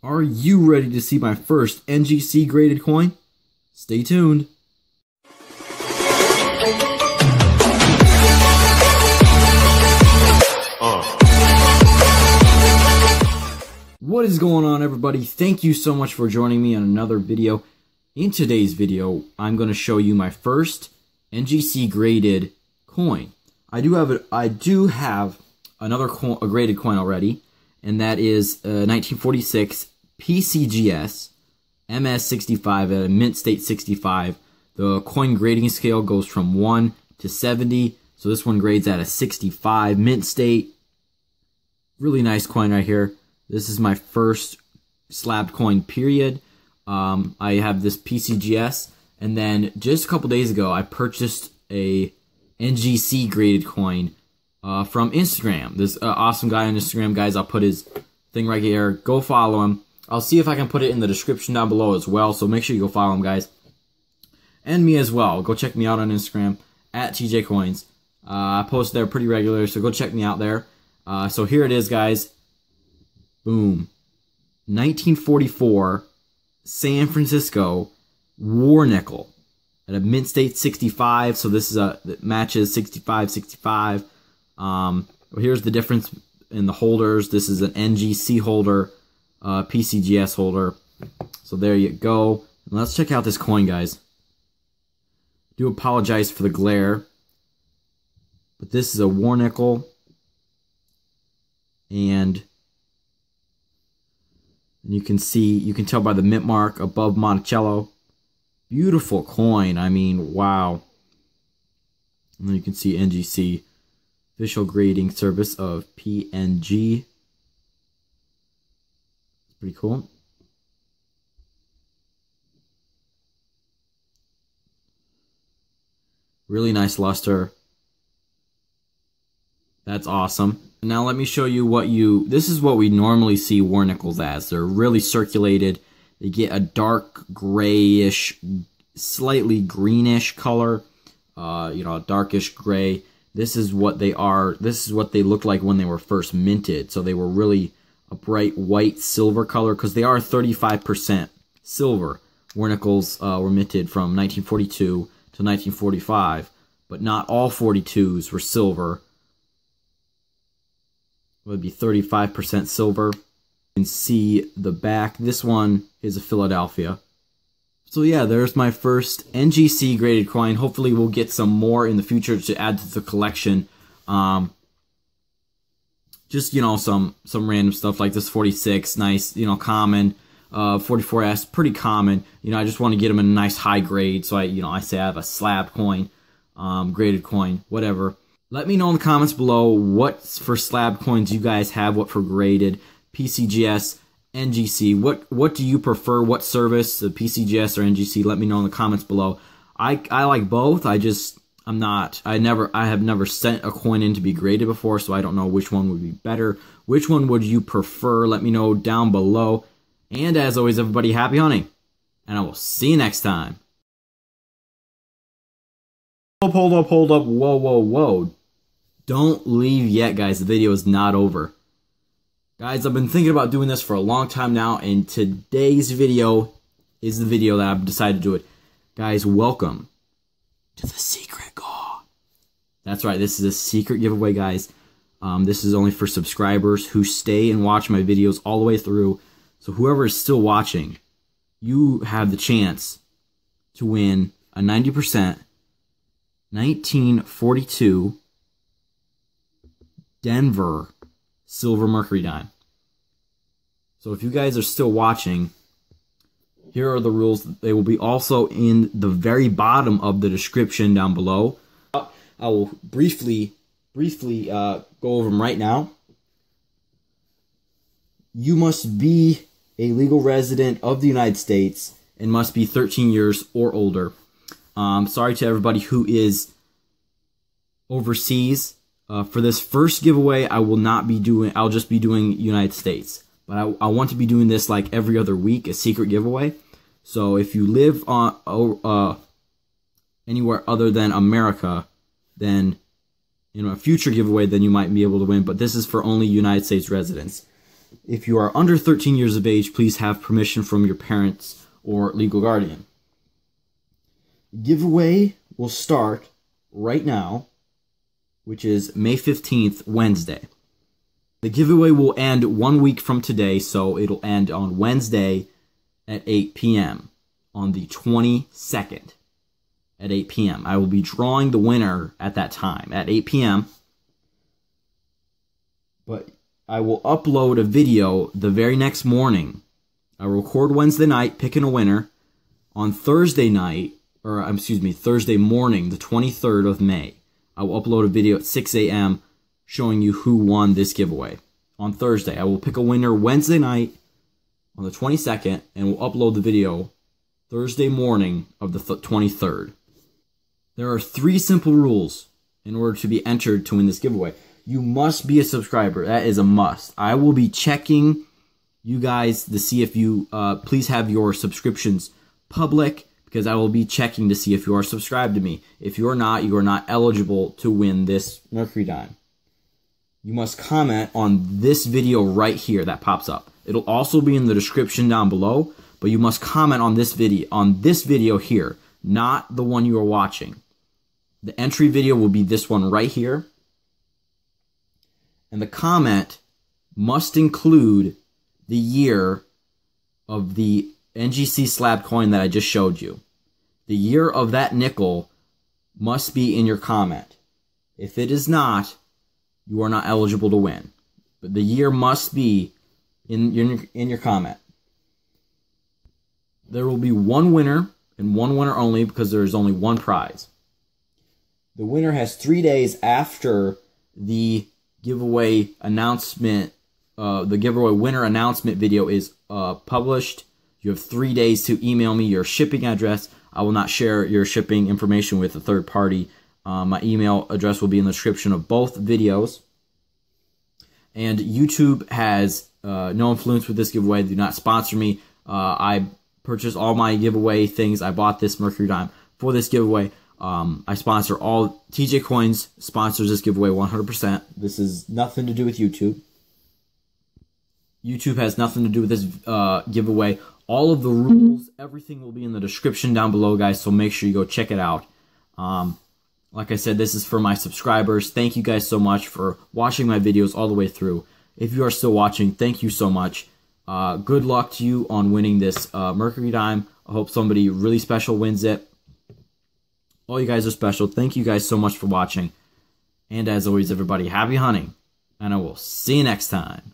Are you ready to see my first NGC graded coin? Stay tuned. What is going on everybody? Thank you so much for joining me on another video. In today's video, I'm going to show you my first NGC graded coin. I do have a, I do have another a graded coin already, and that is a 1946 PCGS MS65 at a mint state 65. The coin grading scale goes from 1 to 70, so this one grades at a 65 mint state. Really nice coin right here. This is my first slabbed coin period. Um, I have this PCGS, and then just a couple days ago, I purchased a NGC graded coin uh, from Instagram. This uh, awesome guy on Instagram, guys. I'll put his thing right here. Go follow him. I'll see if I can put it in the description down below as well. So make sure you go follow him, guys, and me as well. Go check me out on Instagram at TJ Coins. Uh, I post there pretty regular, so go check me out there. Uh, so here it is, guys. Boom. 1944, San Francisco, War Nickel at a mint state 65. So this is a matches 65, 65. Um, here's the difference in the holders. This is an NGC holder, uh, PCGS holder. So there you go. And let's check out this coin, guys. Do apologize for the glare, but this is a war nickel, and you can see, you can tell by the mint mark above Monticello. Beautiful coin. I mean, wow. And you can see NGC official grading service of PNG. Pretty cool. Really nice luster. That's awesome. Now let me show you what you, this is what we normally see war nickels as. They're really circulated. They get a dark grayish, slightly greenish color, uh, you know, a darkish gray. This is what they are, this is what they looked like when they were first minted. So they were really a bright white silver color because they are 35% silver. War nickels uh, were minted from 1942 to 1945, but not all 42s were silver would be 35% silver. You can see the back. This one is a Philadelphia. So yeah, there's my first NGC graded coin. Hopefully we'll get some more in the future to add to the collection. Um, just, you know, some, some random stuff like this 46, nice, you know, common. Uh, 44S, pretty common. You know, I just want to get them in a nice high grade. So I, you know, I say I have a slab coin, um, graded coin, whatever. Let me know in the comments below what for slab coins you guys have, what for graded, PCGS, NGC. What what do you prefer? What service, the PCGS or NGC? Let me know in the comments below. I I like both. I just I'm not. I never. I have never sent a coin in to be graded before, so I don't know which one would be better. Which one would you prefer? Let me know down below. And as always, everybody, happy hunting, and I will see you next time. Hold up, hold up, hold up. Whoa, whoa, whoa. Don't leave yet, guys. The video is not over. Guys, I've been thinking about doing this for a long time now, and today's video is the video that I've decided to do it. Guys, welcome to the secret call. That's right, this is a secret giveaway, guys. Um, this is only for subscribers who stay and watch my videos all the way through. So whoever is still watching, you have the chance to win a 90% 1942 Denver Silver Mercury Dime. So if you guys are still watching, here are the rules. They will be also in the very bottom of the description down below. I will briefly, briefly uh, go over them right now. You must be a legal resident of the United States and must be 13 years or older. Um, sorry to everybody who is overseas uh, for this first giveaway, I will not be doing, I'll just be doing United States. But I, I want to be doing this like every other week, a secret giveaway. So if you live on uh, anywhere other than America, then you know a future giveaway, then you might be able to win. But this is for only United States residents. If you are under 13 years of age, please have permission from your parents or legal guardian. Giveaway will start right now, which is May 15th, Wednesday. The giveaway will end one week from today, so it'll end on Wednesday at 8 p.m. on the 22nd at 8 p.m. I will be drawing the winner at that time at 8 p.m. But I will upload a video the very next morning. I record Wednesday night picking a winner. On Thursday night, or um, excuse me, Thursday morning, the 23rd of May, I will upload a video at 6 a.m. showing you who won this giveaway. On Thursday, I will pick a winner Wednesday night on the 22nd and will upload the video Thursday morning of the 23rd. There are three simple rules in order to be entered to win this giveaway. You must be a subscriber. That is a must. I will be checking you guys to see if you uh, please have your subscriptions public because I will be checking to see if you are subscribed to me. If you are not, you are not eligible to win this Mercury Dime. You must comment on this video right here that pops up. It'll also be in the description down below, but you must comment on this video on this video here, not the one you are watching. The entry video will be this one right here. And the comment must include the year of the NGC slab coin that I just showed you. The year of that nickel must be in your comment. If it is not, you are not eligible to win. But the year must be in your, in your comment. There will be one winner and one winner only because there is only one prize. The winner has three days after the giveaway announcement, uh, the giveaway winner announcement video is uh, published. You have three days to email me your shipping address. I will not share your shipping information with a third party. Uh, my email address will be in the description of both videos. And YouTube has uh, no influence with this giveaway. They Do not sponsor me. Uh, I purchased all my giveaway things. I bought this Mercury Dime for this giveaway. Um, I sponsor all TJ Coins sponsors this giveaway 100%. This is nothing to do with YouTube. YouTube has nothing to do with this uh, giveaway. All of the rules, everything will be in the description down below, guys. So make sure you go check it out. Um, like I said, this is for my subscribers. Thank you guys so much for watching my videos all the way through. If you are still watching, thank you so much. Uh, good luck to you on winning this uh, Mercury Dime. I hope somebody really special wins it. All you guys are special. Thank you guys so much for watching. And as always, everybody, happy hunting. And I will see you next time.